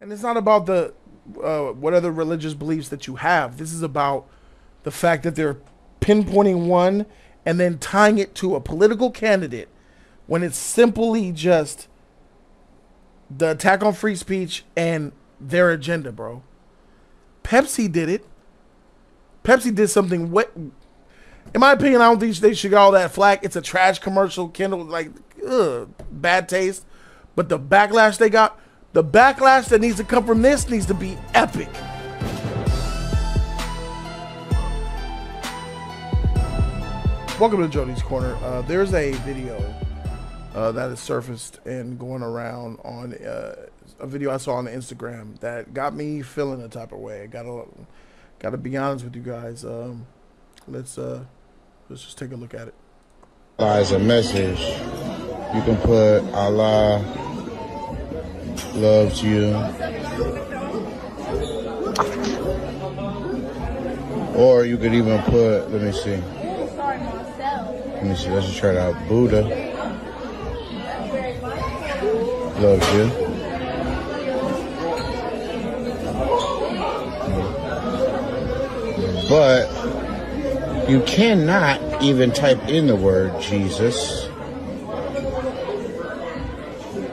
And it's not about the uh, what other religious beliefs that you have. This is about the fact that they're pinpointing one and then tying it to a political candidate when it's simply just the attack on free speech and their agenda, bro. Pepsi did it. Pepsi did something. What? In my opinion, I don't think they should get all that flack. It's a trash commercial. Kendall, like, ugh, bad taste. But the backlash they got, the backlash that needs to come from this needs to be epic. Welcome to Jody's Corner. Uh, there's a video uh, that has surfaced and going around on uh, a video I saw on Instagram that got me feeling a type of way. Gotta gotta be honest with you guys. Um, let's uh, let's just take a look at it. As a message, you can put Allah loves you. Or you could even put, let me see. Let me see, let's just try it out. Buddha loves you. But you cannot even type in the word Jesus.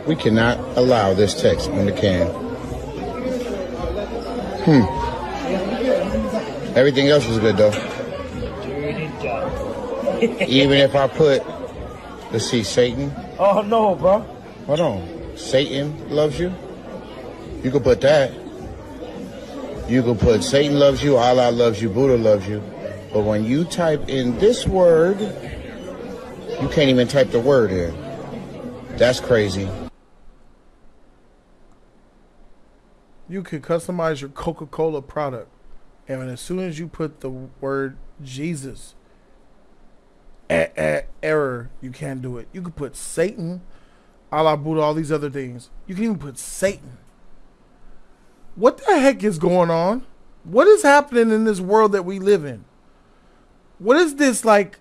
We cannot allow this text on the can. Hmm. Everything else is good though. Even if I put, let's see, Satan. Oh no, bro. Hold on. Satan loves you. You can put that. You can put Satan loves you, Allah loves you, Buddha loves you. But when you type in this word, you can't even type the word in. That's crazy. You could customize your Coca-Cola product, and as soon as you put the word Jesus, eh, eh, error, you can't do it. You could put Satan, Allah, Buddha, all these other things. You can even put Satan. What the heck is going on? What is happening in this world that we live in? What is this like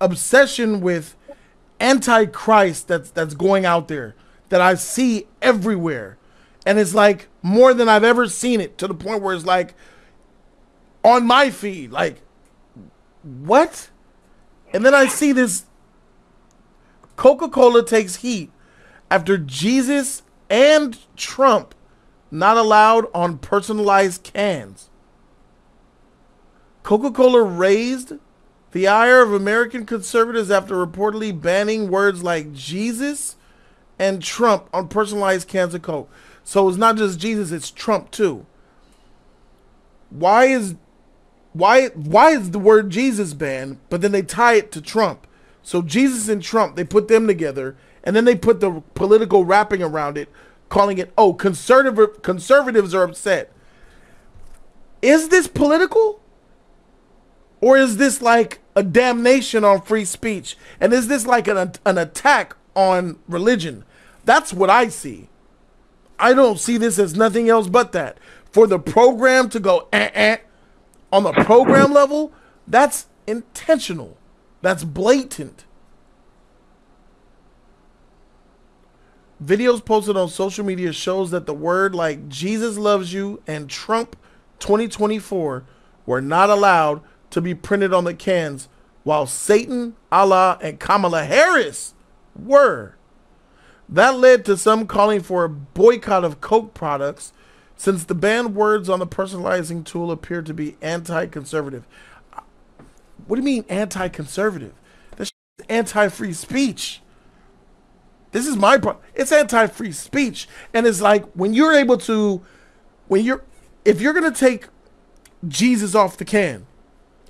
obsession with antichrist that's that's going out there that I see everywhere? And it's like more than I've ever seen it to the point where it's like on my feed, like what? And then I see this Coca-Cola takes heat after Jesus and Trump not allowed on personalized cans. Coca Cola raised the ire of American conservatives after reportedly banning words like Jesus and Trump on personalized cans of Coke. So it's not just Jesus, it's Trump too. Why is why why is the word Jesus banned, but then they tie it to Trump? So Jesus and Trump, they put them together, and then they put the political wrapping around it calling it, oh, conservative conservatives are upset. Is this political? Or is this like a damnation on free speech? And is this like an, an attack on religion? That's what I see. I don't see this as nothing else but that. For the program to go eh, eh, on the program level, that's intentional. That's blatant. Videos posted on social media shows that the word like Jesus loves you and Trump 2024 were not allowed to be printed on the cans while Satan, Allah, and Kamala Harris were. That led to some calling for a boycott of Coke products since the banned words on the personalizing tool appeared to be anti-conservative. What do you mean anti-conservative? That's anti-free speech. This is my problem. It's anti-free speech, and it's like when you're able to, when you're, if you're gonna take Jesus off the can,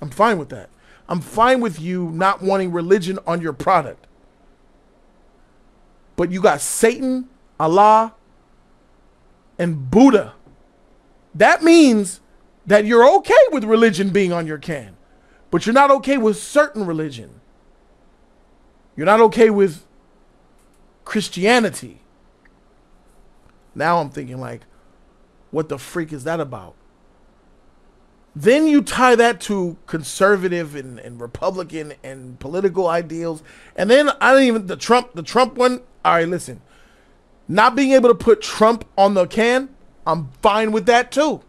I'm fine with that. I'm fine with you not wanting religion on your product. But you got Satan, Allah, and Buddha. That means that you're okay with religion being on your can, but you're not okay with certain religion. You're not okay with Christianity. Now I'm thinking like, what the freak is that about? Then you tie that to conservative and, and Republican and political ideals. And then I don't even the Trump the Trump one. All right, listen. Not being able to put Trump on the can, I'm fine with that too.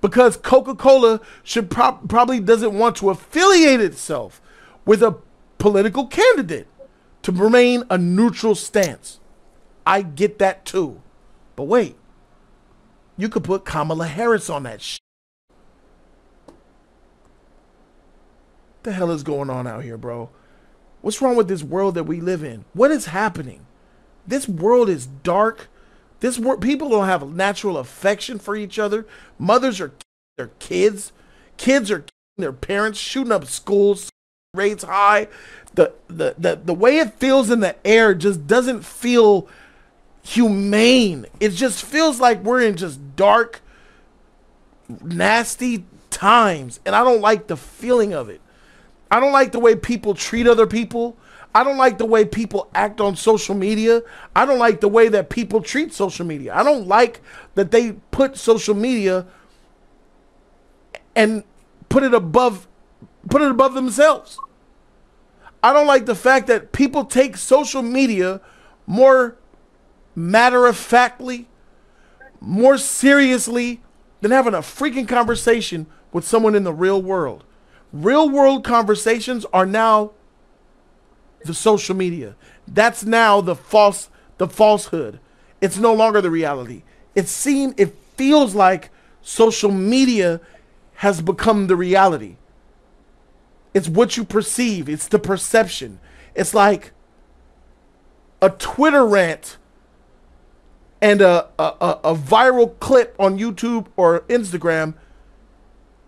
Because Coca-Cola should pro- probably doesn't want to affiliate itself with a political candidate to remain a neutral stance. I get that too. But wait. You could put Kamala Harris on that shit. The hell is going on out here, bro? What's wrong with this world that we live in? What is happening? This world is dark. This world, people don't have a natural affection for each other. Mothers are their kids. Kids are their parents, shooting up schools, rates high. The, the the the way it feels in the air just doesn't feel humane. It just feels like we're in just dark, nasty times, and I don't like the feeling of it. I don't like the way people treat other people. I don't like the way people act on social media. I don't like the way that people treat social media. I don't like that they put social media and put it above put it above themselves. I don't like the fact that people take social media more matter of factly, more seriously than having a freaking conversation with someone in the real world. Real world conversations are now the social media. That's now the false the falsehood. It's no longer the reality. It seems it feels like social media has become the reality. It's what you perceive, it's the perception. It's like a Twitter rant and a, a, a viral clip on YouTube or Instagram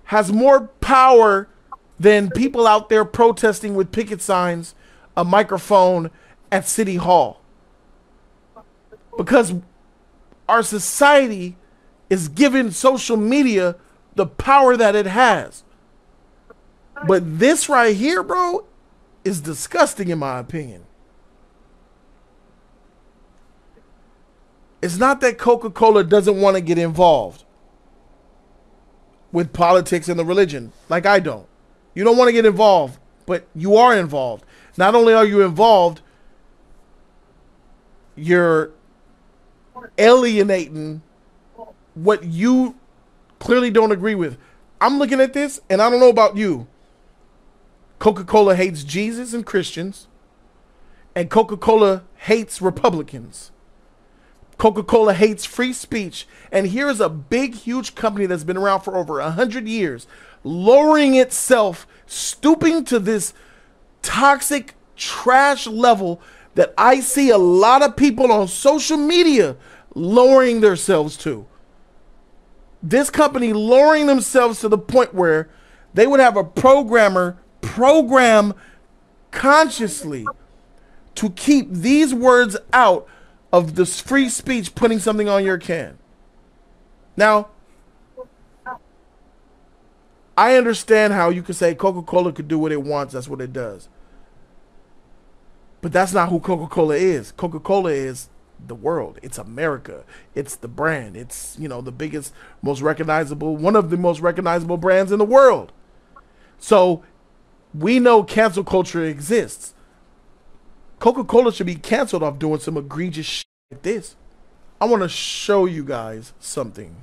has more power than people out there protesting with picket signs, a microphone at City Hall. Because our society is giving social media the power that it has. But this right here, bro, is disgusting in my opinion. It's not that Coca Cola doesn't want to get involved with politics and the religion, like I don't. You don't want to get involved, but you are involved. Not only are you involved, you're alienating what you clearly don't agree with. I'm looking at this, and I don't know about you. Coca Cola hates Jesus and Christians, and Coca Cola hates Republicans. Coca Cola hates free speech. And here's a big, huge company that's been around for over 100 years, lowering itself, stooping to this toxic trash level that I see a lot of people on social media lowering themselves to. This company lowering themselves to the point where they would have a programmer program consciously to keep these words out of this free speech putting something on your can. Now, I understand how you could say Coca Cola could do what it wants, that's what it does. But that's not who Coca Cola is. Coca Cola is the world. It's America. It's the brand. It's, you know, the biggest, most recognizable, one of the most recognizable brands in the world. So we know cancel culture exists. Coca Cola should be canceled off doing some egregious shit like this. I want to show you guys something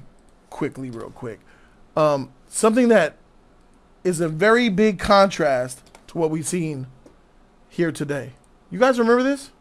quickly, real quick. Um, something that is a very big contrast to what we've seen here today. You guys remember this?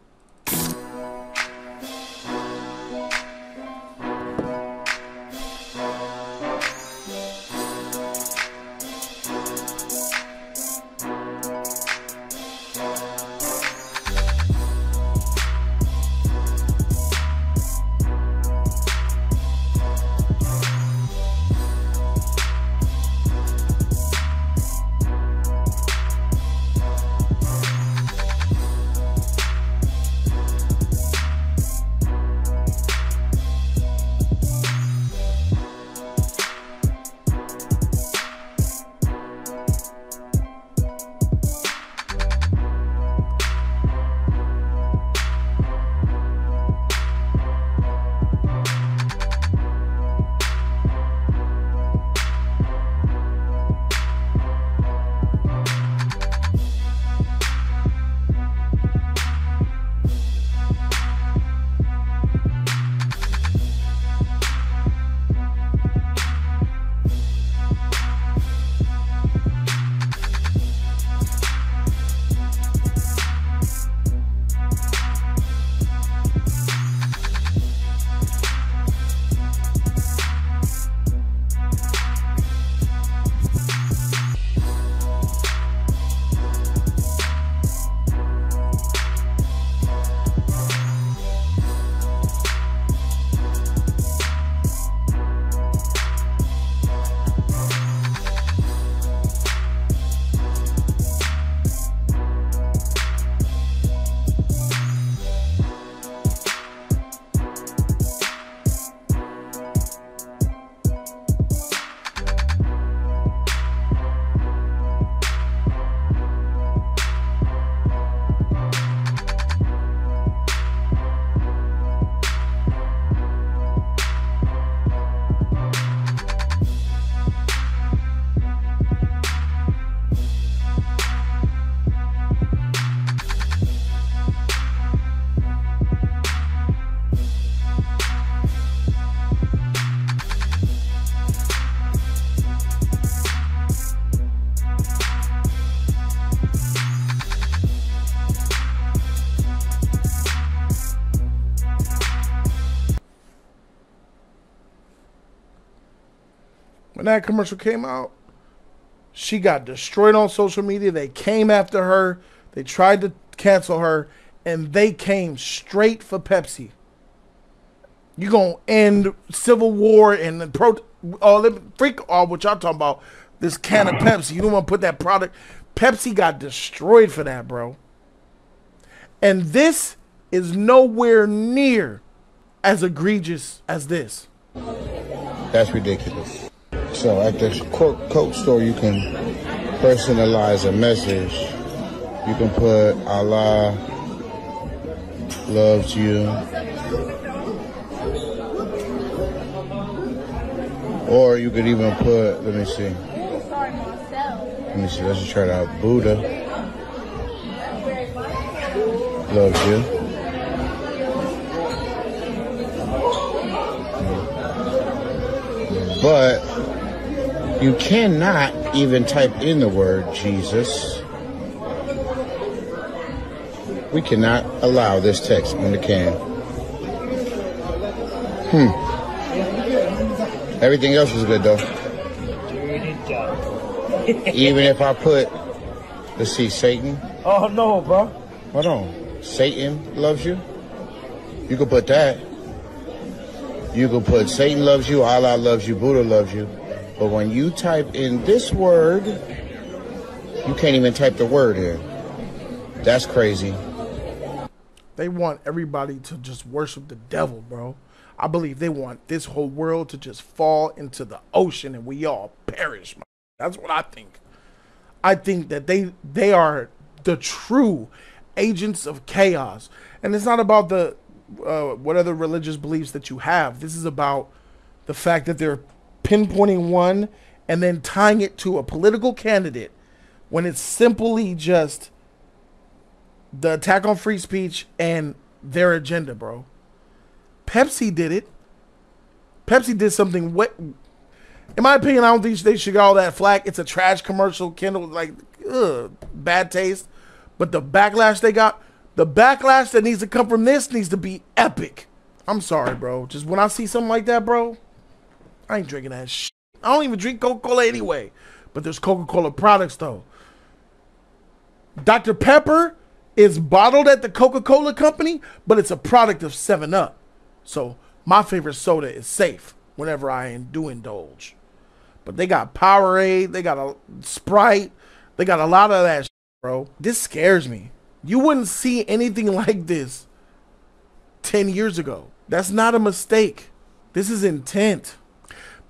That commercial came out, she got destroyed on social media. They came after her. They tried to cancel her, and they came straight for Pepsi. You gonna end civil war and the pro? Oh, freak! All what y'all talking about? This can of Pepsi. You don't want to put that product. Pepsi got destroyed for that, bro. And this is nowhere near as egregious as this. That's ridiculous. So at the Coke store, you can personalize a message. You can put Allah loves you. Or you could even put, let me see. Let me see, let's just try it out. Buddha loves you. But you cannot even type in the word Jesus. We cannot allow this text on the can. Hmm. Everything else is good though. even if I put, let's see, Satan. Oh no, bro. Hold on. Satan loves you. You can put that. You can put Satan loves you, Allah loves you, Buddha loves you. But when you type in this word, you can't even type the word in. That's crazy. They want everybody to just worship the devil, bro. I believe they want this whole world to just fall into the ocean and we all perish. That's what I think. I think that they they are the true agents of chaos. And it's not about the uh, what other religious beliefs that you have. This is about the fact that they're pinpointing one and then tying it to a political candidate when it's simply just the attack on free speech and their agenda, bro. Pepsi did it. Pepsi did something. What? In my opinion, I don't think they should get all that flack. It's a trash commercial. Kendall, like, ugh, bad taste. But the backlash they got the backlash that needs to come from this needs to be epic. I'm sorry, bro. Just when I see something like that, bro, I ain't drinking that shit. I don't even drink Coca-Cola anyway. But there's Coca-Cola products though. Dr. Pepper is bottled at the Coca-Cola company, but it's a product of 7 Up. So my favorite soda is safe whenever I do indulge. But they got Powerade, they got a Sprite, they got a lot of that shit, bro. This scares me. You wouldn't see anything like this 10 years ago. That's not a mistake. This is intent.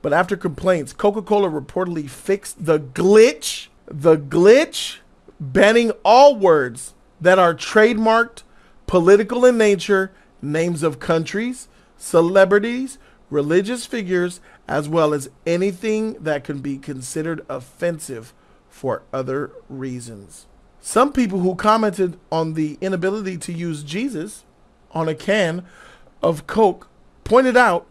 But after complaints, Coca Cola reportedly fixed the glitch, the glitch, banning all words that are trademarked, political in nature, names of countries, celebrities, religious figures, as well as anything that can be considered offensive for other reasons. Some people who commented on the inability to use Jesus on a can of Coke pointed out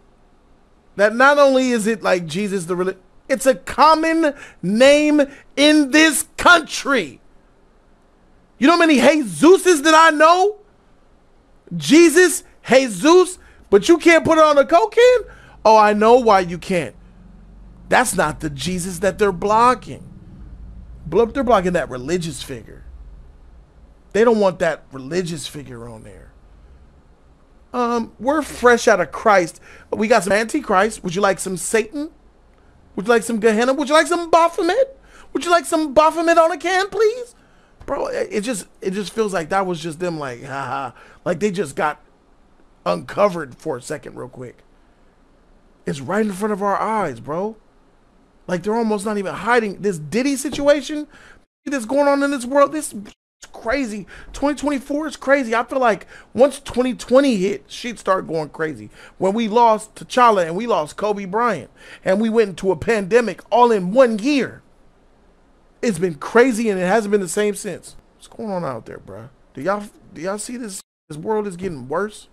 that not only is it like Jesus the religion, it's a common name in this country. You know how many Jesuses that I know? Jesus, Jesus, but you can't put it on a Coke can? Oh, I know why you can't. That's not the Jesus that they're blocking. They're blocking that religious figure. They don't want that religious figure on there. Um, we're fresh out of Christ. We got some Antichrist. Would you like some Satan? Would you like some Gehenna? Would you like some Baphomet? Would you like some Baphomet on a can, please? Bro, it just it just feels like that was just them like, haha. Like they just got uncovered for a second real quick. It's right in front of our eyes, bro. Like they're almost not even hiding this Diddy situation that's going on in this world. This crazy. 2024 is crazy. I feel like once 2020 hit, shit started going crazy. When we lost T'Challa and we lost Kobe Bryant and we went into a pandemic all in one year. It's been crazy and it hasn't been the same since. What's going on out there, bro? Do y'all do y'all see this? This world is getting worse.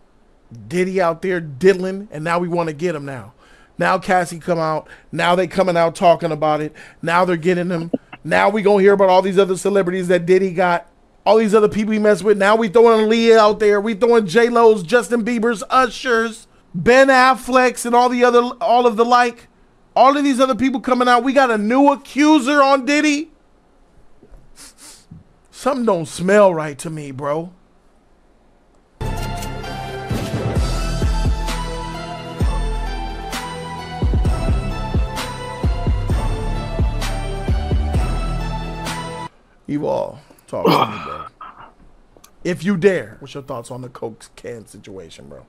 Diddy out there diddling, and now we want to get him now. Now Cassie come out. Now they coming out talking about it. Now they're getting him. Now we gonna hear about all these other celebrities that Diddy got all these other people we mess with. Now we throwing Leah out there. We throwing J Lo's, Justin Bieber's, Usher's, Ben Affleck's, and all the other, all of the like. all of these other people coming out. We got a new accuser on Diddy. Something don't smell right to me, bro. You all talk to me, bro. If you dare, what's your thoughts on the Coke can situation, bro?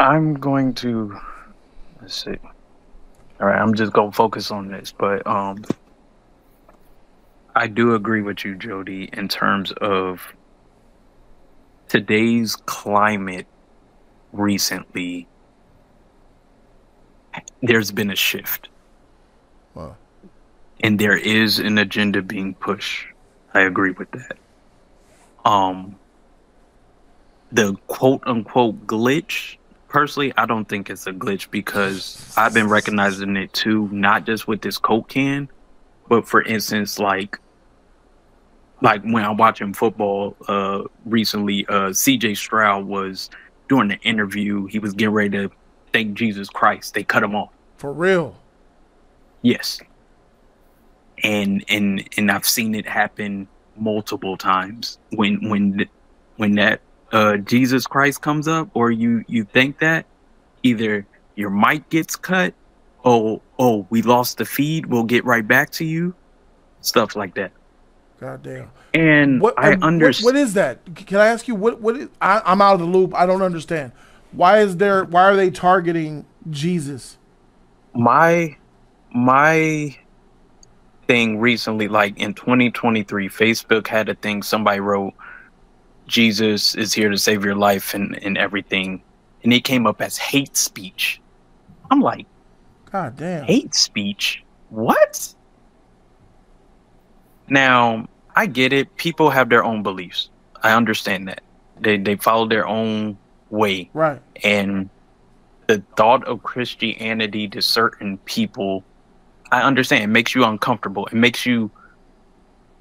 I'm going to let's see. All right, I'm just gonna focus on this, but um, I do agree with you, Jody, in terms of today's climate. Recently, there's been a shift, Wow. and there is an agenda being pushed. I agree with that. Um, the quote unquote glitch personally, I don't think it's a glitch because I've been recognizing it too, not just with this Coke can, but for instance, like like when I'm watching football uh recently, uh CJ Stroud was doing the interview, he was getting ready to thank Jesus Christ. They cut him off. For real. Yes. And and and I've seen it happen multiple times when when when that uh Jesus Christ comes up or you you think that either your mic gets cut oh oh we lost the feed we'll get right back to you stuff like that God damn. and What, I um, what- understand what is that? Can I ask you what? What is? I, I'm out of the loop. I don't understand. Why is there? Why are they targeting Jesus? my my thing recently like in 2023 facebook had a thing somebody wrote jesus is here to save your life and, and everything and it came up as hate speech. I'm like God damn. hate speech? What? Now i get it. People have their own beliefs. I understand that. They they follow their own way. Right. and the thought of Christianity to certain people, I understand it makes you uncomfortable. It makes you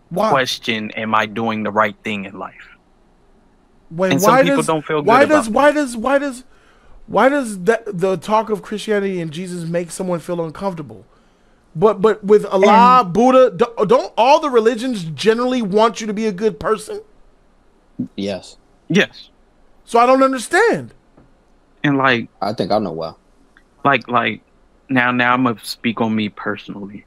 Why? question, am I doing the right thing in life? Wait, and some why people does, don't feel good Why about does? Why does? Why does? Why does that the talk of Christianity and Jesus make someone feel uncomfortable? But but with Allah, Buddha, don't all the religions generally want you to be a good person? Yes. Yes. So I don't understand. And like I think I know why. like like now now I'm gonna speak on me personally.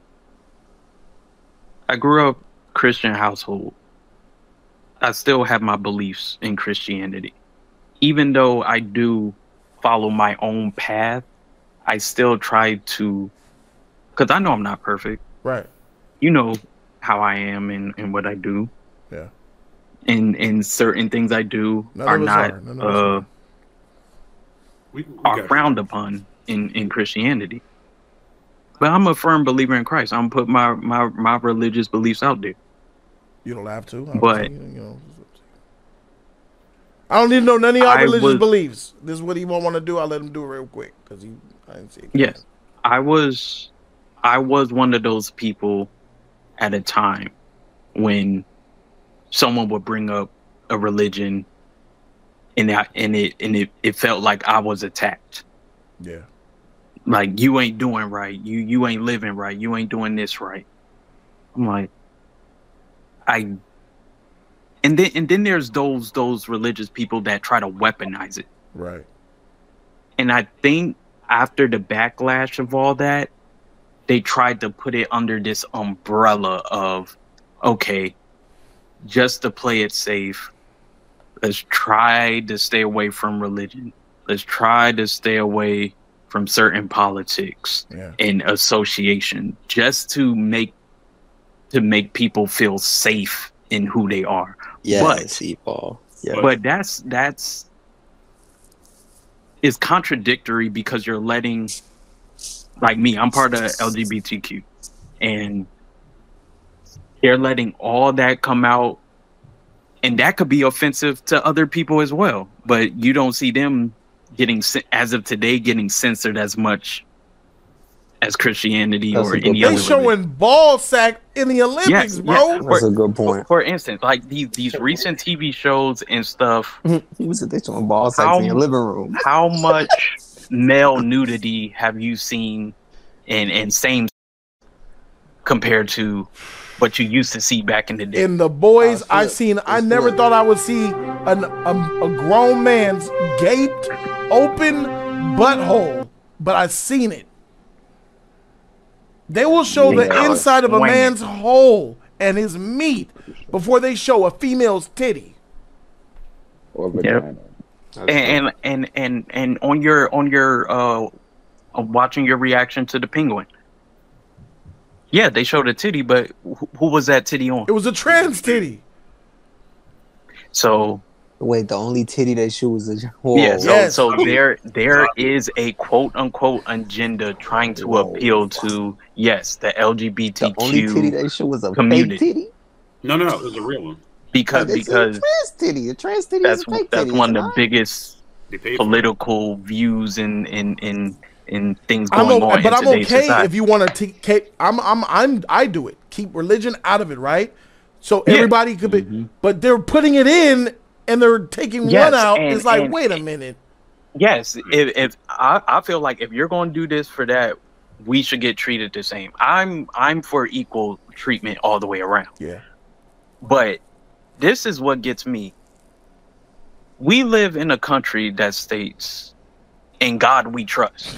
I grew up Christian household. I still have my beliefs in Christianity. Even though I do follow my own path, I still try to because I know I'm not perfect. Right. You know how I am and, and what I do. Yeah. And and certain things I do None are not are. None of us uh are. We, we are got you. frowned upon in, in Christianity. But I'm a firm believer in Christ. I'm put my, my, my religious beliefs out there. You don't have to. I But- you know, I don't need to know none of y'all religious was- beliefs. This is what he won't want to do. I'll let him do it real quick because he. I didn't see it. Yes. I was I was one of those people at a time when someone would bring up a religion and I, and it and it, it felt like I was attacked. Yeah. Like you ain't doing right. You you ain't living right. You ain't doing this right. I'm like I and then and then there's those those religious people that try to weaponize it. Right. And I think after the backlash of all that, they tried to put it under this umbrella of, okay, just to play it safe, let's try to stay away from religion. Let's try to stay away from certain politics Yeah. and association just to make to make people feel safe in who they are. Yes, Paul. Yeah. But that's that's is contradictory because you're letting like me, I'm part of LGBTQ and they're letting all that come out and that could be offensive to other people as well. But you don't see them getting as of today getting censored as much as Christianity That's or a good any They other point. religion. showing ball sack in the Olympics, Yes, bro. yes. That's a good point. For instance, like these these recent TV shows and stuff he was they showing ball sex How- in your living room. how much male nudity have you seen in in same compared to what you used to see back in the day? In the boys I've seen, I never flip. thought I would see an, a, a grown man's gaped, open butthole, but I've seen it. They will show the inside of a man's hole and his meat before they show a female's titty. Or Yep. vagina. and and and and on your on your uh uh, watching your reaction to the penguin yeah they showed a titty but who, who was that titty on It was a trans titty. so Wait, the only titty they show was a whoa. yeah so Yes. so there there is a quote unquote agenda trying to Whoa. appeal to yes the LGBTQ The only titty lgbtq they show was a community. fake titty. No, no, no. It was a real one. because Like, it's because a trans titty. A trans titty that's is a fake that's titty. one of the biggest They paid for it. political views in in in in things I'm going on but in I'm okay society. if you want to keep. I'm I'm I'm I do it. Keep religion out of it, right? So Yeah. everybody could be, mm-hmm. but they're putting it in and they're taking Yes, one out. and- it's like, and- wait a minute. Yes, if, if I, I feel like if you're going to do this for that, we should get treated the same. I'm I'm for equal treatment all the way around. Yeah. But this is what gets me. We live in a country that states, "In God we trust,"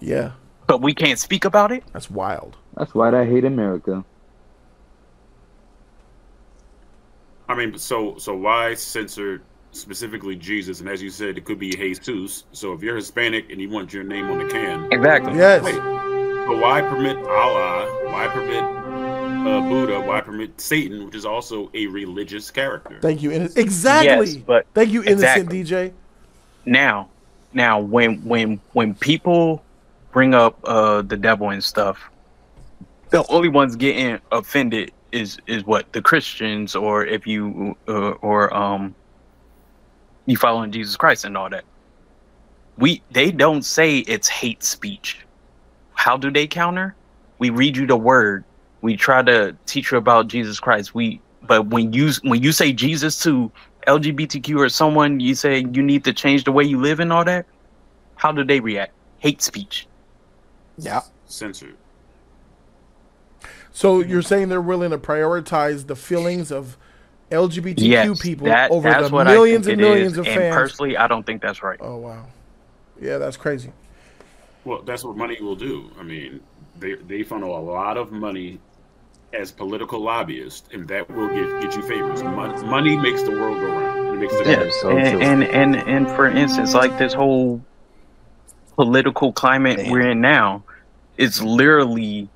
Yeah, but we can't speak about it. that's wild. That's why I hate America. I mean, so so why censor specifically Jesus? And as you said, it could be Jesus. So if you're Hispanic and you want your name on the can, Exactly. Yes. wait. But why permit Allah? Why permit uh, Buddha? Why permit Satan, which is also a religious character? Thank you. Inno- Exactly. Yes, but Thank you, innocent Exactly. DJ. now now when when when people bring up uh the devil and stuff the only ones getting offended is is what the christians or if you uh, or um you following jesus christ and all that. We they don't say it's hate speech. How do they counter? We read you the word. We try to teach you about jesus christ. We but when you when you say jesus to lgbtq or someone you say you need to change the way you live and all that how do they react? Hate speech. Yeah. Censored. So you're saying they're willing to prioritize the feelings of LGBTQ yes people that, over the what millions I and think it millions is, of and fans? personally i don't think that's right oh wow. Yeah, that's crazy. Well, that's what money will do. I mean, they they funnel a lot of money as political lobbyists, and that will get get you favors. Mon- money makes the world go round. and It makes the Yeah, so and, and and and for instance, like this whole political climate Damn. we're in now, it's literally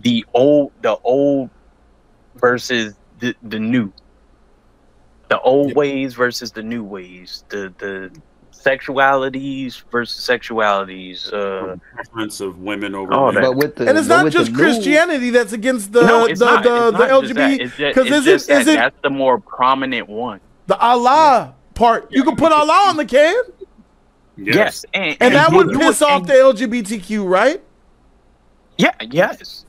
the old the old versus the the new. The old Yep. ways versus the new ways. The the sexualities versus sexualities. Uh, preference of women over Oh, men. that- But with the And it's but not with the just new- Christianity that's against the no, the not. the, it's the not. LGBT because isn't just that isn't that's the more prominent one. the Allah part? You can put Allah on the can, Yes, and, and that would you- piss off the LGBTQ, right? Yeah, yes.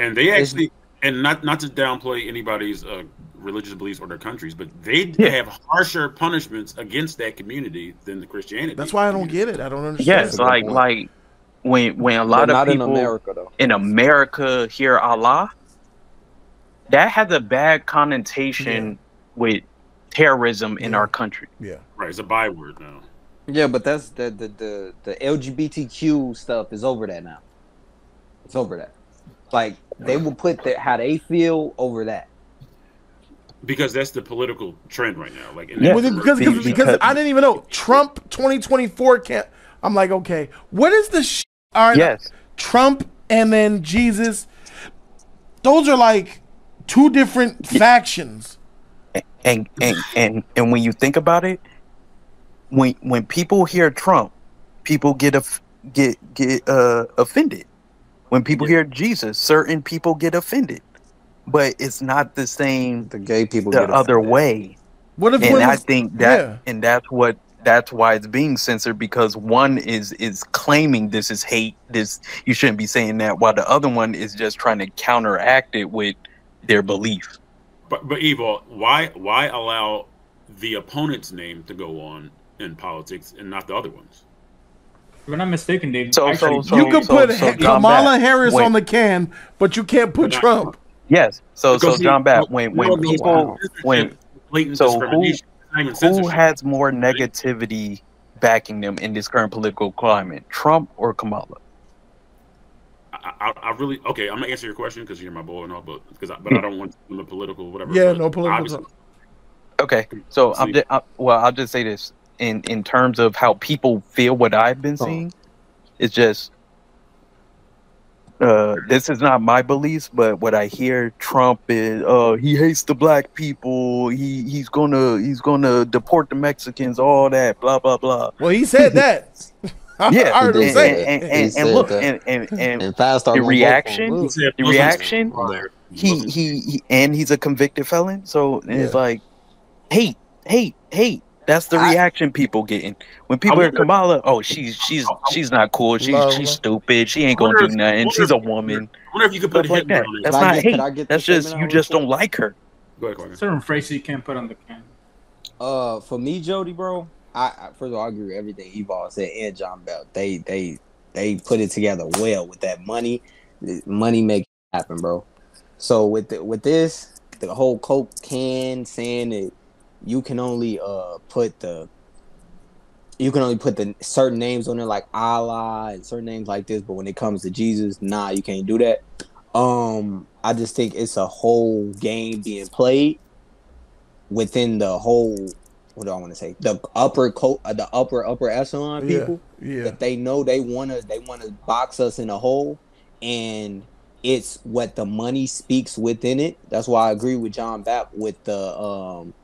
And they actually and not not to downplay anybody's uh, religious beliefs or their countries, but they Yeah. have harsher punishments against that community than the Christianity. That's why I don't get it. I don't understand. Yes, a good like point. like when when a but lot not of people in America though. in America hear Allah, that has a bad connotation with terrorism in our country. Yeah. Right, it's a byword now. Yeah, but that's the the the, the LGBTQ stuff is over that now. It's over that. Like they will put that how they feel over that. Because that's the political trend right now. Like, Yeah. Well, because, because, because Because- I didn't even know Trump 2024 can't. I'm like, okay, what is the sh- all right? Yes. Trump and then Jesus. Those are like two different factions. And and and and when you think about it, when when people hear Trump, people get aff- get get uh offended. When people hear Jesus, certain people get offended. But it's not the same The gay people the get other offended. way. What if? and when I it's- think that, yeah. and that's what that's why it's being censored because one is is claiming this is hate, this you shouldn't be saying that, while the other one is just trying to counteract it with their belief. But but Evo, why why allow the opponent's name to go on in politics and not the other ones. If I'm not mistaken, Dave. So- actually, so- you can so- put so Ha- Kamala Bat- Harris wait. on the can, but you can't put But Trump. Yes. So so Because see, John Bat, when when people when so who- discrimination, it's not even who has more negativity backing them in this current political climate, Trump or Kamala? I, I, I really okay. I'm gonna answer your question because you're my boy and all, but because I, but I hmm. don't want the political whatever. Yeah, no political. Okay, so I'm just, I, uh, well. I'll just say this in in terms of how people feel. What I've been Oh. seeing is just uh, this is not my beliefs, but what I hear Trump is, uh, he hates the black people. He he's gonna he's gonna deport the Mexicans. All that blah blah blah. Well, he said that. Yeah, I heard he him say and, and, and, and look, and and, and And fast the reaction- The reaction, he, he he and he's a convicted felon so it's like hate hate hate that's the I- reaction people getting when people hear are Kamala oh she's she's she's not cool she's Love she's stupid she ain't gonna do nothing wonder she's a woman I wonder if you could put stuff like that that's not get- hate I get that's just you just real don't like her Go ahead, Quagga. certain phrases you can't put on the can. Uh, for me, Jody, bro, I, I first of all I agree with everything Eval said and John Bell. They they they put it together well with that money. Money make happen, bro. So with the, with this, the whole Coke can saying that you can only uh put the you can only put the certain names on there like Allah and certain names like this, but when it comes to Jesus, nah, you can't do that. Um, I just think it's a whole game being played within the whole what do I want to say the upper coat uh, the upper upper echelon Yeah, people yeah. that they know they want to they want to box us in a hole and it's what the money speaks within it that's why I agree with John Bapp with the um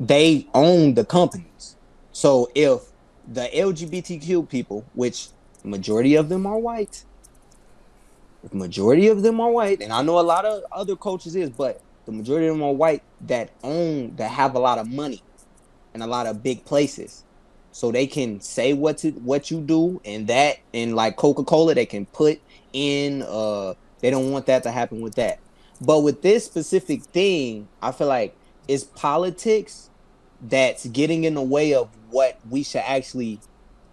they own the companies. So if the LGBTQ people which majority of them are white if majority of them are white and I know a lot of other coaches is but the majority of them are white that own that have a lot of money and a lot of big places. So they can say what to what you do and that and like coca-cola they can put in uh they don't want that to happen with that. But with this specific thing i feel like it's politics that's getting in the way of what we should actually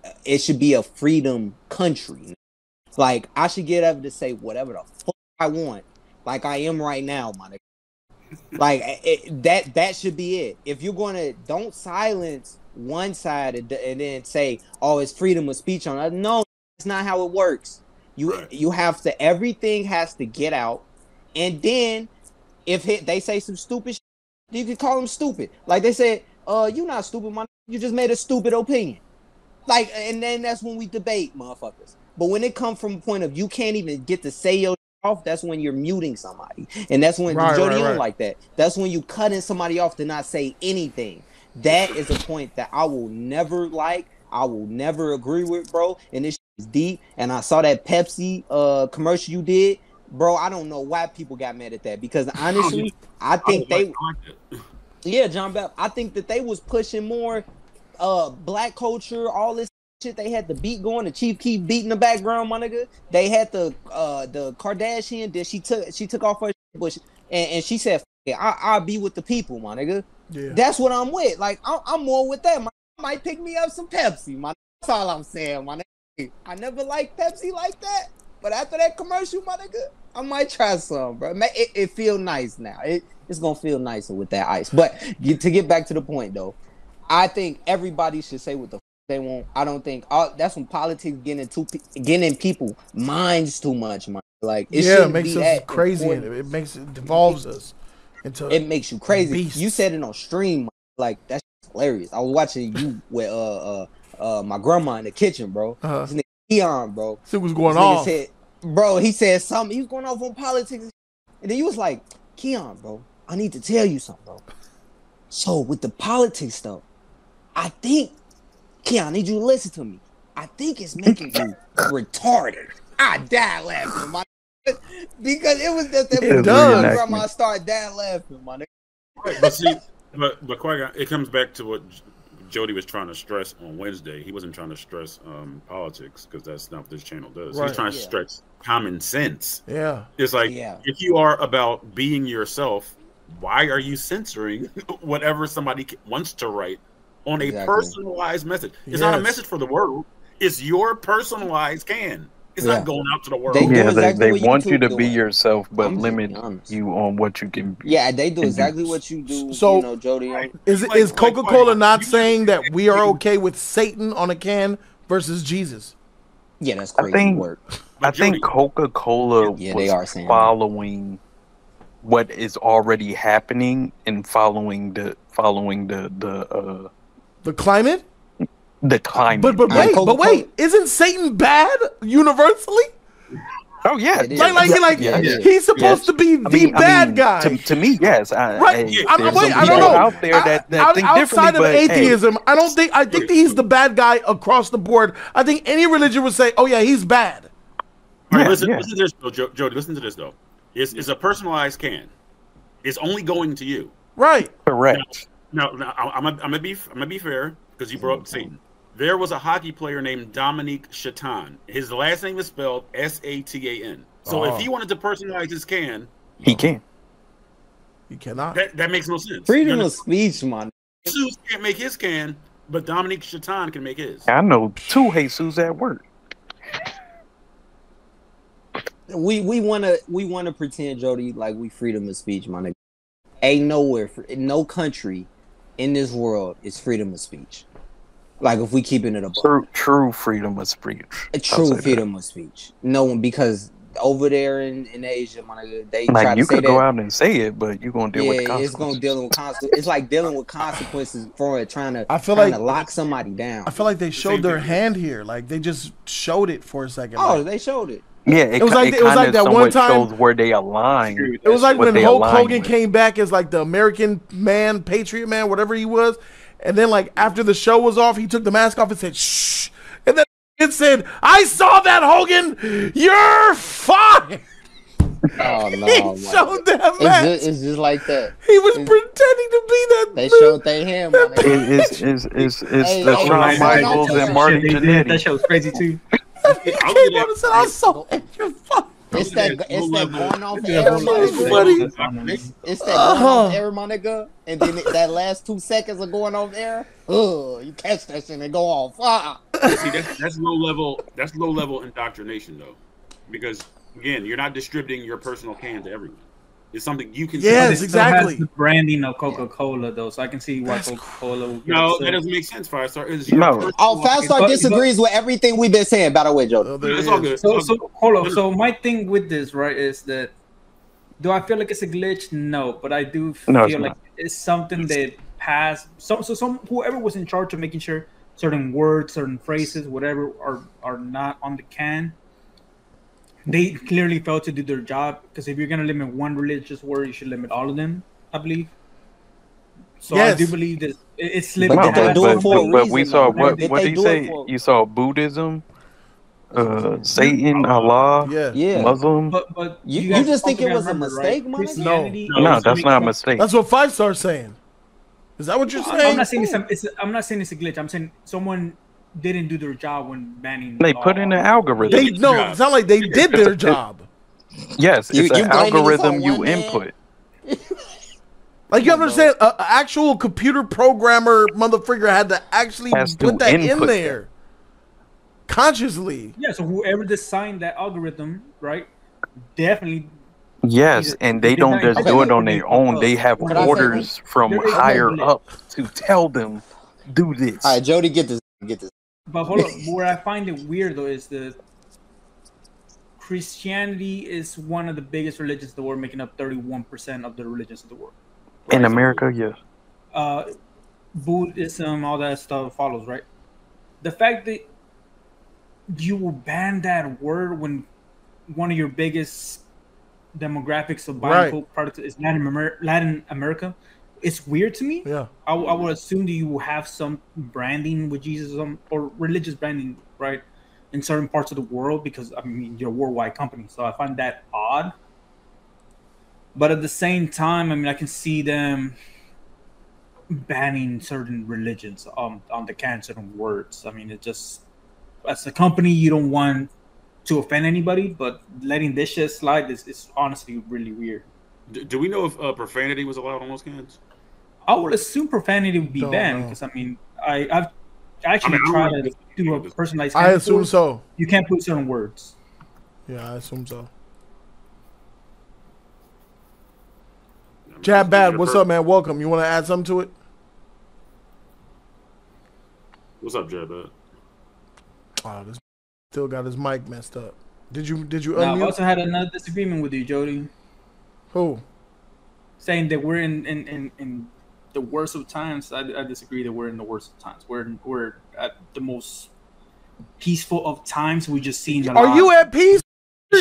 uh, it should be a freedom country. Like i should get up to say whatever the fuck i want like i am right now my like it, that that should be it. If you're gonna don't silence one side and, and then say oh it's freedom of speech on no it's not how it works. You Right. you have to everything has to get out and then if it, they say some stupid shit, you can call them stupid. Like they said uh you not stupid my you just made a stupid opinion. Like and then that's when we debate motherfuckers. But when it comes from a point of you can't even get to say your off that's when you're muting somebody. And that's when Right, Jody right, don't right. like that. That's when you cutting somebody off to not say anything. That is a point that I will never like. I will never agree with bro. And this is deep. And I saw that Pepsi uh commercial you did. Bro I don't know why people got mad at that. Because honestly I think I they like, I like that. Yeah, John Bell. I think that they was pushing more uh black culture, all this shit. They had the beat going, the chief keep beating the background, my nigga. They had the uh the Kardashian that she took she took off her shit, but she, and, and she said, it, I I'll be with the people, my nigga. Yeah. That's what I'm with. Like I'm, I'm more with that. My might pick me up some Pepsi, my that's all I'm saying, my nigga. I never liked Pepsi like that. But after that commercial, my nigga, I might try some, bro. It, it feel nice now. It, it's gonna feel nicer with that ice. But to get back to the point, though, I think everybody should say what the f- they want. I don't think all, that's when politics getting into pe- getting in people minds too much, man. Like it yeah, it makes be us crazy. And it makes it devolves us into. It makes you crazy. You said it on stream, like that's hilarious. I was watching you with uh uh uh my grandma in the kitchen, bro. uh, This nigga Keon, bro. see what's going This on. Said, bro, he said something. He was going off on politics, and then you was like, Keon, bro, I need to tell you something, bro. So with the politics stuff, I think, Keon, I need you to listen to me. I think it's making you retarded. I died laughing, my because it was just that It my does. grandma started dying laughing, my nigga. Right, but see, but but Qui-Gon, it comes back to what J- Jody was trying to stress on Wednesday. He wasn't trying to stress um, politics because that's not what this channel does. Right. He's trying to stress common sense. yeah, It's like Yeah. if you are about being yourself, why are you censoring whatever somebody wants to write on a personalized message. It's not a message for the world. It's your personalized can. It's Yeah. not going out to the world. They Yeah, they, exactly they what want you YouTube to be yourself, but I'm limit you on what you can. Yeah, they do exactly do- what you do. So- you know, Jody. Right. Is Like- is Coca Cola what? not saying that we are okay with Satan on a can versus Jesus? Yeah, that's I crazy think- work. I think Coca Cola Yeah, was they are saying that. following what is already happening and following the following the the uh The climate? The climate. But but wait, but wait, isn't Satan bad universally? oh yeah, Like like yeah, like yeah, yeah. he's supposed Yes. to be I the mean- I bad mean, guy. To, to me, yes. I, Right, hey, I'm, wait, I don't know. out there that, that Out- think outside of but hey, atheism, I don't think I think that he's the bad guy across the board. I think any religion would say, "Oh yeah, he's bad." All right, Yeah, listen, yeah. listen to this, though, Jo- Jody. Listen to this though. It's, it's a personalized can. It's only going to you. Right. correct. Now, now I- I'm gonna I'm gonna be I'm gonna be fair because you brought up Satan. There was a hockey player named Dominique Chaton. His last name is spelled S A T A N. So Oh. if he wanted to personalize his can, He can. You cannot. that, that makes no sense. Freedom of speech, man. Jesus can't make his can, but Dominique Chaton can make his. I know two Jesus at work. We we wanna we wanna pretend Jody like we freedom of speech, man. Ain't nowhere, for, no country in this world is freedom of speech. Like if we keeping it a True, true freedom of speech. a I'll true say that. freedom of speech. No one because over there in, in Asia, man, they try Like to you say could that. go out and say it, but you're gonna deal with the yeah, it's gonna consequences. deal with consequences. It's like dealing with consequences for it, trying to I feel trying like- to lock somebody down. I feel like they showed their thing. hand here. Like they just showed it for a second. oh, like- they showed it. Yeah, it, It was like- it, it was like that one time- where they aligned. It was like when they Hulk align Hogan with. came back as like the American man, Patriot man, whatever he was, and then like after the show was off, he took the mask off and said shh, and then it said, "I saw that Hogan, you're fired." Oh no, he man. showed that It's mask. just, it's just like that. he was it's- pretending to be that. They man. showed their hand. Man. It- it's it's it's, it's Hey, the hey, Shawn Michaels and hey, Marty Shit, did. That show was crazy too. He came that- on and said, "I saw it. you're fired." It's that Low it's that going off Yeah, air, my That's nigga. funny. It's that going Uh-huh. off air, my nigga. And then it, that last two seconds of going off air, oh, you catch that shit and go off. Ah. See, that's, that's low level. That's low level indoctrination, though, because again, you're not distributing your personal can to everyone. It's something you can. Yes, But it still has exactly. the branding of Coca Cola though, so I can see why Coca Cola. No, upset. that doesn't make sense. Five star. It's No. personal- Oh, Fast Star But- disagrees with everything we've been saying. By the way, Joe. Oh, It's all good. So, so hold on. So my thing with this, right, is that do I feel like it's a glitch? No, but I do feel No, it's like not. it's something that has some. So some whoever was in charge of making sure certain words, certain phrases, whatever, are are not on the can. They clearly failed to do their job because if you're gonna limit one religious word, you should limit all of them. I believe. So I do believe that it- it's But limited. they No, don't but, but, a but, but we saw what Did what they did you do it say? for- You saw Buddhism, uh, Satan, Allah, Yeah. Yeah. Muslim. But but You- you guys just think it was gotta a mistake, my nigga? Christianity No. no, also that's not a mistake. That's what Five Star's saying. Is that what you're saying? I'm not saying it's, a, it's a, I'm not saying it's a glitch. I'm saying someone didn't do their job when banning. They law. put in an algorithm. They no, it's not like they did their job. yes, it's you an blaming algorithm you man? input. Like you understand, an actual computer programmer motherfucker had to actually Has to put that in input there consciously. Yeah, so whoever designed that algorithm, right, definitely. Yes, Either- and they they don't just do it on their own. They have Could orders from There is no higher up to tell them do this. All right, Jody, get this. Get this. But hold up, where I find it weird though is that Christianity is one of the biggest religions in the world, making up 31% of the religions of the world. In right? America, yes. uh, Buddhism, all that stuff follows, right? The fact that you will ban that word when one of your biggest demographics of buying Right. Products is Latin, Amer- Latin America, it's weird to me. Yeah. I, I would assume that you have some branding with Jesus um, or religious branding, right, in certain parts of the world because I mean you're a worldwide company, so I find that odd. But at the same time, I mean, I can see them banning certain religions um, on the can, certain words. I mean, it just as a company, you don't want to offend anybody, but letting this shit slide is, is honestly really weird. Do, do we know if uh, profanity was allowed on those cans? I would assume profanity would be Don't banned because I mean, I I've actually I mean, tried to do a with personalized. I assume before. so. You can't put certain words. Yeah, I assume so. I Jab bad. What's up, man? Welcome. You want to add something to it? What's up, Jab Bad? Oh, this still got his mic messed up. Did you did you Now, I've also had another disagreement with you, Jody, Who? saying that we're in in, in, in the worst of times. I, I disagree that we're in the worst of times. We're we're at the most peaceful of times. We just seen. Are lot. you at peace?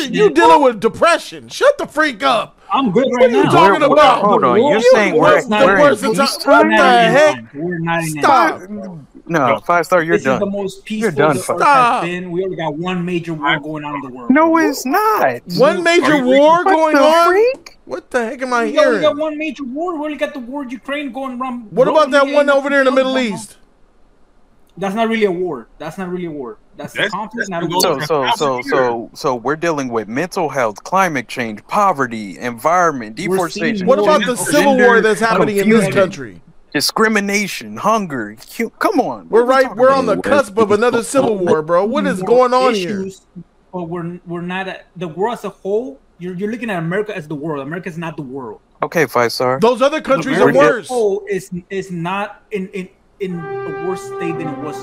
You dealing with depression? Shut the freak up. I'm good What are you now. talking We're- about? hold on, you're You- saying we're, what's the we're worst in of time? What the heck? We're not in Stop. No, five star, you're this is the done. most peaceful done, the fuck. earth has been. We only got one major war going on in the world. No, it's not. One major Are you war What going the on? freak? What the heck am I We only got one major war. We only got the war in Ukraine going around. What about that one over there in the Middle East? That's not really a war. That's not really a war. That's, a That's- conflict, that's not a been war. going So, so, so, so, so we're dealing with mental health, climate change, poverty, environment, deforestation. What about the gender civil war that's happening in this country? discrimination, hunger. Come on, We're what are we right. We're on the cusp of another civil war, bro. What is going on here? But we're we're not at the world as a whole. You're, you're looking at America as the world. America is not the world. Okay, five star. Those other countries are We're worse. as a whole is is not in in in a worse state than it was.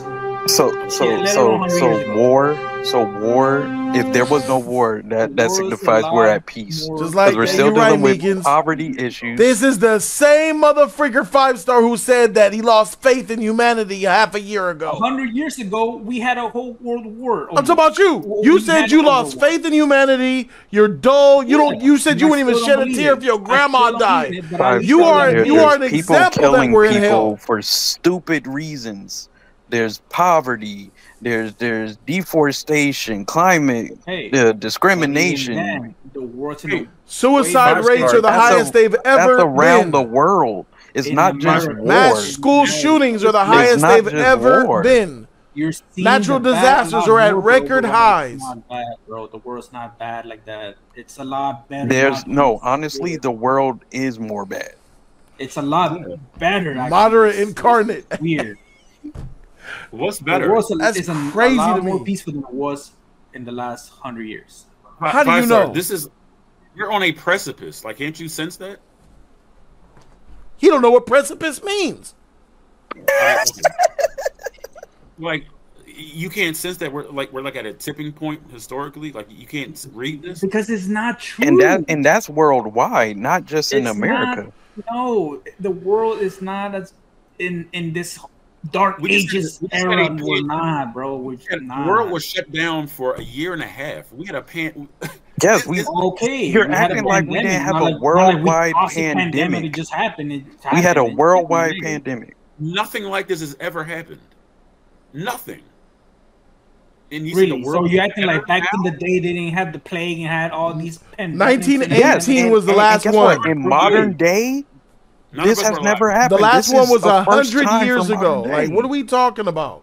So, so, let it so, roll 100 years so war. So war. If there was no war, that that War signifies we're at peace. more- Just like Because we're still you're right, dealing with Meekins. poverty issues. This is the same motherfreaker five star who said that he lost faith in humanity half a year ago. A ago. hundred years ago, we had a whole world war. I'm talking about you. Well, You said you lost war. faith in humanity. You're dull. You don't. You said you I wouldn't even shed a tear it. if your grandma died. it, but I Five You are- you are an people example that killing we're in people hell. for stupid reasons. There's poverty. There's there's deforestation, climate, Hey, uh, discrimination. man, the world's in a Suicide rates are the That's a- highest they've That's ever around the world. It's In not just war. Mass school Yeah. shootings are the highest they've ever war. been. You're seeing Natural the bad disasters a lot are at more, bro. record The world's highs. Not bad, bro. The world's not bad like that. It's a lot better. There's now. no, honestly, the world is more bad. It's a lot better. Actually. Moderate It's- incarnate. it's Weird. What's better? world's a, That's is a, crazy a lot more peaceful than it was in the last hundred years. How do you Five star, know? This is you're on a precipice. Like, can't you sense that? He don't know what precipice means. Okay. like, you can't sense that we're like we're like at a tipping point historically. Like, you can't read this. Because it's not true. And that and that's worldwide, not just in It's America. no, the world is not as in in this dark We just ages had- we just era. a We're not, bro. We're The world was shut down for a year and a half. We had a pan. Yes, we okay. You're we acting like we didn't have not a like- not like we worldwide pandemic. pandemic. It just happened. It we had a worldwide it- pandemic. Nothing like this has ever happened. Nothing. And you Really? the world So you acting like back in the day they didn't have the plague and had all these pandemics. 1918 and- was the last guess one. what? In modern day, None this has never alive. happened. The last This one was a hundred years ago. Like, what are we talking about?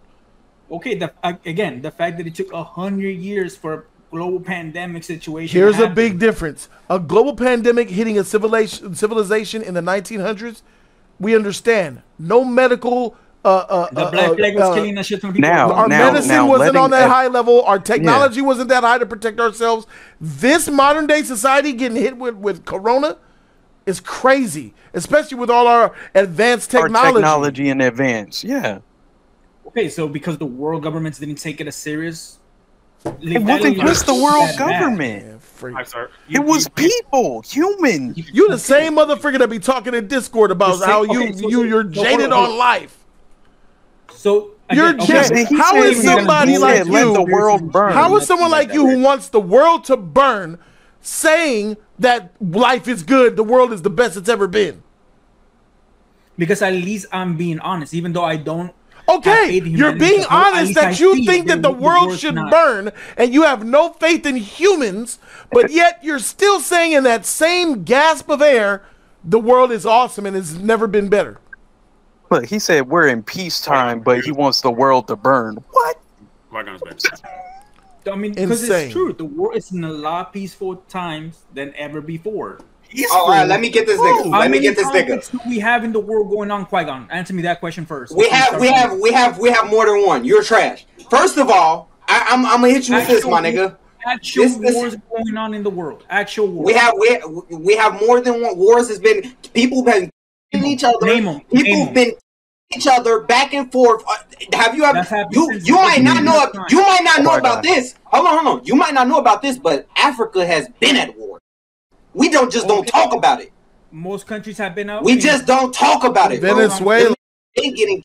Okay, the, uh, again, the fact that it took a hundred years for a global pandemic situation. to Here's a big difference. A global pandemic hitting a civilization civilization in the 1900s, we understand. No medical uh, uh, The uh, black uh, plague was uh, killing a shit ton of people. Now- Our now- medicine now wasn't on that ev- high level. Our technology wasn't that high to protect ourselves. This modern day society getting hit with, with corona is crazy, especially with all our advanced technology. Our technology. technology in advance. Yeah. Okay, so because the world governments didn't take it as serious. It wasn't just the world government. Man, sorry. It was people, human. You the same motherfucker that be talking in Discord about same- how you okay, so- you you're so- jaded on. on life. So You're again, just- okay, he how said- is he said- somebody like said, let you- the world burn. How is someone like you who wants the world to burn saying that life is good, the world is the best it's ever been? Because at least I'm being honest, even though I don't. Okay, have faith in you're being honest least I that you think that the world should not- burn and you have no faith in humans, but yet you're still saying in that same gasp of air, the world is awesome and has never been better. Look, he said we're in peacetime, but he wants the world to burn. What? My guns back. I mean, because it's true. The world is in a lot peaceful times than ever before. peaceful. Oh, all right, let me get this nigga. How Let me get this nigga. do we have in the world going on, Qui Gon? Answer me that question first. We have, we have, we have, we have more than one. You're trash. First of all, I, I'm, I'm gonna hit you with this, my nigga. Actual This- this- wars going on in the world. Actual wars. We have, we, we have more than one. Wars has been people have been killing each other. Name 'em. People Name have 'em. been each other back and forth. Uh, Have you ever? You you might not know. time. You might not know Oh about this. Hold on, hold on. You might not know about this, but Africa has been at war. We don't just don't talk about it. Most countries have been out. We and just don't talk about it. Venezuela, They getting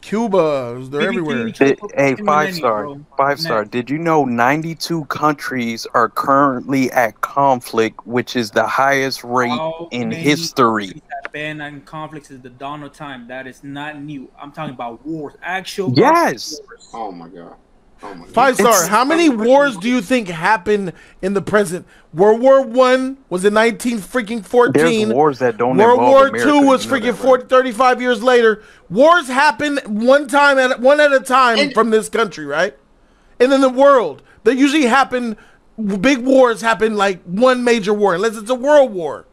Cuba, they're everywhere. killing Hey, hey, five star, bro. five star. Did you know 92 countries are currently at conflict, which is the highest rate How in history? Countries have been in conflicts is the dawn of time. That is not new. I'm talking about wars, actual Yes. wars. Oh my god. Oh my god. Five star. It's- How many wars do you think happened in the present? World War One was in nineteen freaking There's fourteen. wars that don't World War America, Two was freaking that, 40, 35 years later. Wars happen one time at one at a time And- from this country, right? And in the world, they usually happen. Big wars happen like one major war, unless it's a world war.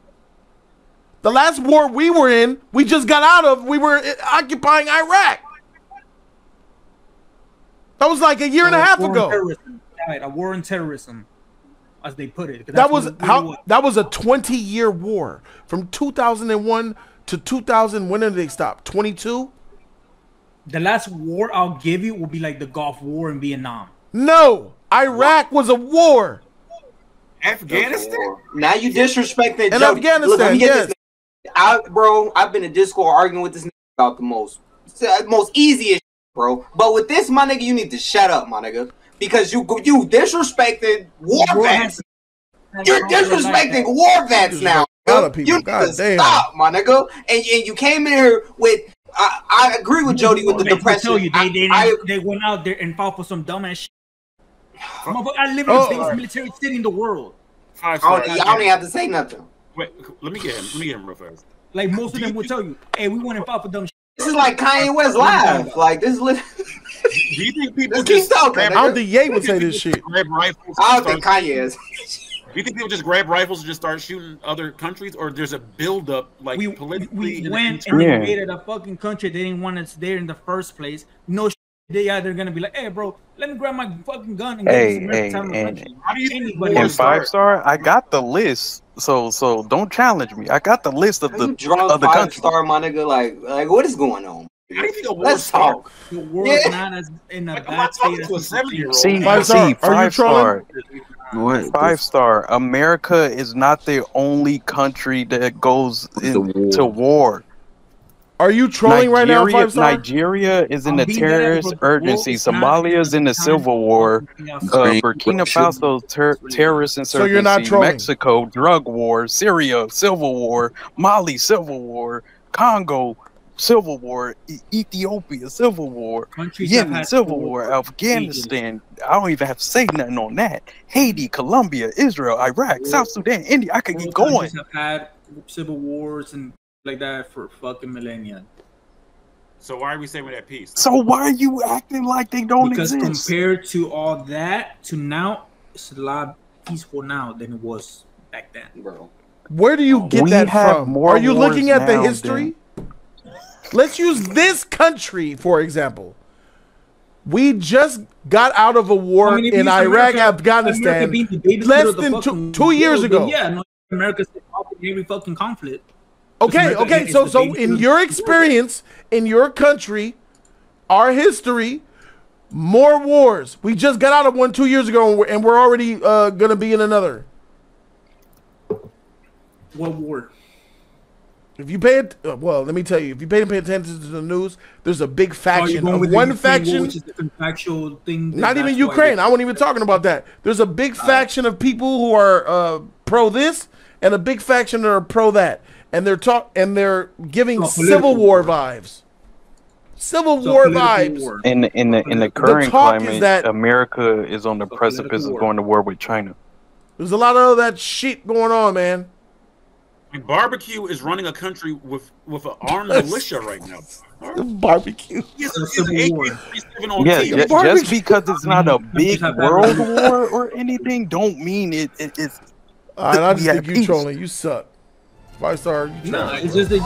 The last war we were in, we just got out of. We were occupying Iraq. That was like a year and a A half ago. terrorism. Right, a war on terrorism, as they put it. 'cause That was what it really how. was. That was a twenty-year war from two thousand and one to two thousand. When did they stop? Twenty-two. The last war I'll give you will be like the Gulf War in Vietnam. No, Iraq was a war. Afghanistan. Now you disrespecting And Jody. Afghanistan, Look, let me get yes. This. I, bro, I've been in Discord arguing with this nigga about the most, most easiest, bro. But with this, my nigga, you need to shut up, my nigga, because you you disrespecting war War vets. You're disrespecting war vets now. A lot of nigga. people. You need God to damn. stop, my nigga. And, and you came in here with. I, I agree with Jody with the They- they depression. tell you, they, they, I- I- they went out there and fought for some dumbass shit. I live in Oh. the biggest military city in the world. Five I star. don't, I don't even have to say nothing. Wait, let me get him. Let me get him real fast. Like most of them will tell you, hey, we went and fought for dumb shit. This is like Kanye West live. Like this is. Lit- Do you think people Let's keep just talking, grab, I don't think Ye would say this shit. grab rifles? I don't think start- Kanye is. Do you think people just grab rifles and just start shooting other countries, or there's a buildup like We, politically? we went internally? and Yeah. invaded a fucking country they didn't want us there in the first place. No shit. They either gonna be like, hey, bro, let me grab my fucking gun and Hey, get this hey, American and- How do you think Anybody And five star, I got the list. So so don't challenge me. I got the list of Are the you drunk other five countries. star, my nigga? Like, like what is going on? How do you think a Let's start? talk. The world's Yeah. not as in a Like, I'm bad not talking state to a as seven year old. See, Five star, are you five trolling? star, What? five star. America is not the only country that goes The war. into war. Are you trolling right now, Nigeria, five star? Nigeria is in I'm a being dead ass, terrorist but urgency. is Somalia is in a civil war. Uh, Burkina what should- Faso ter- terrorist So you're not trolling? Mexico drug war. Syria civil war. Mali civil war. Congo civil war. E- Ethiopia civil war. countries Yemen civil war war. Afghanistan. I don't even have to say nothing on that. Haiti, Colombia, Israel, Iraq, South Sudan, India. I could All keep going. countries have had civil wars and like that for fucking millennia. So why are we saying we're at peace? So why are you acting like they don't because exist? compared to all that to now, it's a lot peaceful now than it was back then. bro. Where do you get We that have from? more Are you looking at the now history? Let's use this country for example. We just got out of a war I mean, in Iraq, America- Afghanistan, America being the less than two, two years ago. Yeah, no, America's involved in every fucking conflict. Okay, America okay. is So, so in your experience, in your country, our history, more wars. We just got out of one two years ago, and we're, and we're already uh, gonna be in another. What war? If you pay it, uh, well, let me tell you, if you pay, pay attention to the news, there's a big faction going of with one Ukraine war, faction. which is the contractual thing. Not even Ukraine. I wasn't even talking about that. There's a big faction of people who are uh, pro this, and a big faction that are pro that, and they're talk and they're giving So, civil war war. vibes. Civil So war vibes. war. In the, in the in the The current talk is climate, that- America is on the So precipice political of going to war with China. There's a lot of that shit going on, man. Like, barbecue is running a country with with an armed militia right now. Barbecue. Yes, A it's civil an war. AK-47 on Yeah, TV. ju- barbecue. just because it's not a big world war or anything, don't mean it, it it's All right, I just We think you peace. trolling. You suck. Five star. No, nah, it's just a.